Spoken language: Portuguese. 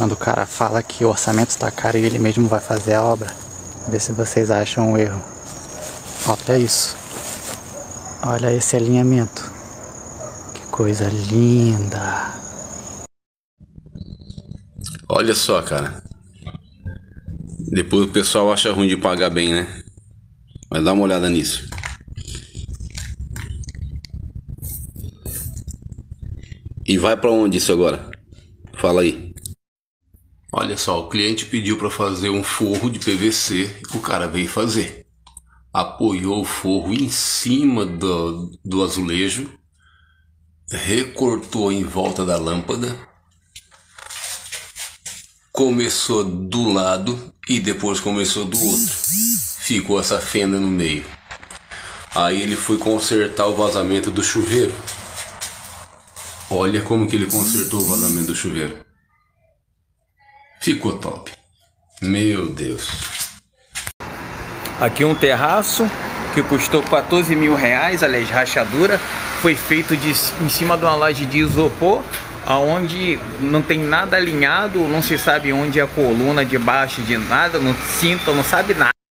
Quando o cara fala que o orçamento está caro e ele mesmo vai fazer a obra. Vê se vocês acham um erro. Olha isso. Olha esse alinhamento. Que coisa linda. Olha só, cara. Depois o pessoal acha ruim de pagar bem, né? Mas dá uma olhada nisso. E vai para onde isso agora? Fala aí. Olha só, o cliente pediu para fazer um forro de PVC, o cara veio fazer. Apoiou o forro em cima do, do azulejo, recortou em volta da lâmpada, começou do lado e depois começou do outro. Ficou essa fenda no meio. Aí ele foi consertar o vazamento do chuveiro. Olha como que ele consertou o vazamento do chuveiro. Ficou top. Meu Deus. Aqui um terraço que custou 14 mil reais, aliás, rachadura. Foi feito de, em cima de uma laje de isopor, aonde não tem nada alinhado, não se sabe onde é a coluna de baixo de nada, não sinta, não sabe nada.